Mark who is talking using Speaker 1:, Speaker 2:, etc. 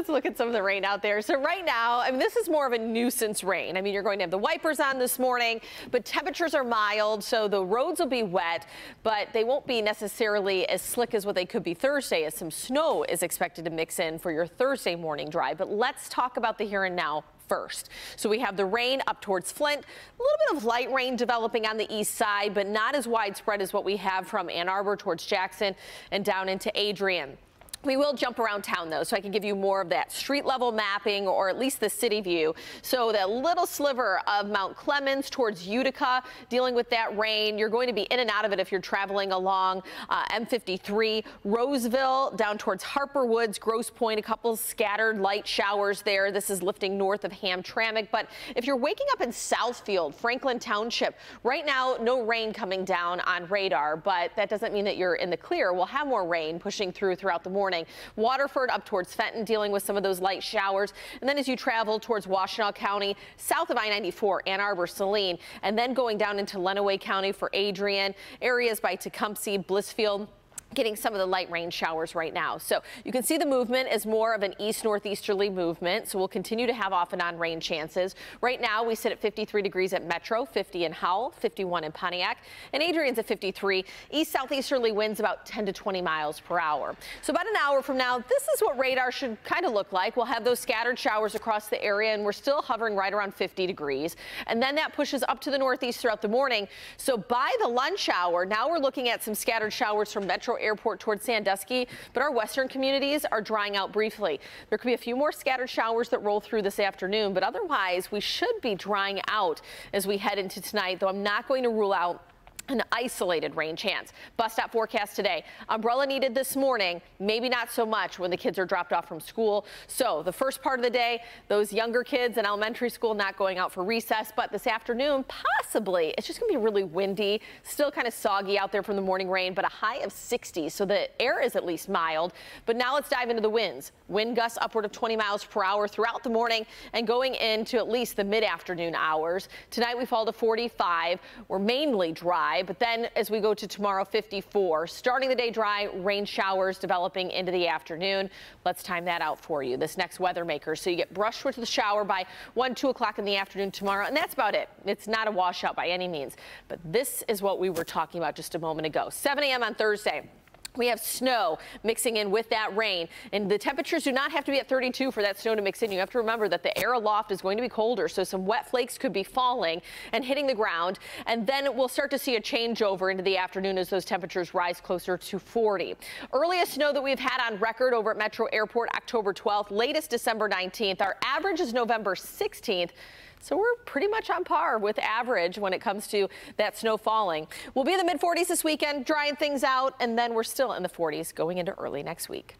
Speaker 1: Let's look at some of the rain out there. So right now, I mean, this is more of a nuisance rain. I mean, you're going to have the wipers on this morning, but temperatures are mild, so the roads will be wet, but they won't be necessarily as slick as what they could be Thursday, as some snow is expected to mix in for your Thursday morning drive. But let's talk about the here and now first. So we have the rain up towards Flint, a little bit of light rain developing on the east side, but not as widespread as what we have from Ann Arbor towards Jackson and down into Adrian. We will jump around town though, so I can give you more of that street level mapping or at least the city view. So that little sliver of Mount Clemens towards Utica dealing with that rain. You're going to be in and out of it if you're traveling along uh, M53. Roseville down towards Harper Woods, Grosse Pointe, a couple scattered light showers there. This is lifting north of Hamtramck. But if you're waking up in Southfield, Franklin Township, right now no rain coming down on radar, but that doesn't mean that you're in the clear. We'll have more rain pushing through throughout the morning morning. Waterford up towards Fenton dealing with some of those light showers. And then as you travel towards Washtenaw County, south of I-94, Ann Arbor, Saline, and then going down into Lenawee County for Adrian, areas by Tecumseh, Blissfield, getting some of the light rain showers right now. So you can see the movement is more of an east northeasterly movement. So we'll continue to have off and on rain chances. Right now we sit at 53 degrees at Metro, 50 in Howell, 51 in Pontiac, and Adrian's at 53. East southeasterly winds about 10 to 20 miles per hour. So about an hour from now, this is what radar should kind of look like. We'll have those scattered showers across the area and we're still hovering right around 50 degrees. And then that pushes up to the northeast throughout the morning. So by the lunch hour, now we're looking at some scattered showers from Metro Airport towards Sandusky, but our western communities are drying out briefly. There could be a few more scattered showers that roll through this afternoon, but otherwise we should be drying out as we head into tonight, though I'm not going to rule out an isolated rain chance. Bus stop forecast today. Umbrella needed this morning, maybe not so much when the kids are dropped off from school. So the first part of the day, those younger kids in elementary school not going out for recess, but this afternoon, possibly, it's just gonna be really windy, still kind of soggy out there from the morning rain, but a high of 60. So the air is at least mild. But now let's dive into the winds. Wind gusts upward of 20 miles per hour throughout the morning and going into at least the mid-afternoon hours. Tonight we fall to 45. We're mainly dry but then as we go to tomorrow, 54. Starting the day dry, rain showers developing into the afternoon. Let's time that out for you. This next weather maker. So you get brushed with the shower by 1, 2 o'clock in the afternoon tomorrow, and that's about it. It's not a washout by any means, but this is what we were talking about just a moment ago. 7 a.m. on Thursday. We have snow mixing in with that rain, and the temperatures do not have to be at 32 for that snow to mix in. You have to remember that the air aloft is going to be colder, so some wet flakes could be falling and hitting the ground, and then we'll start to see a changeover into the afternoon as those temperatures rise closer to 40. Earliest snow that we've had on record over at Metro Airport October 12th, latest December 19th. Our average is November 16th. So we're pretty much on par with average when it comes to that snow falling. We'll be in the mid 40s this weekend, drying things out, and then we're still in the 40s going into early next week.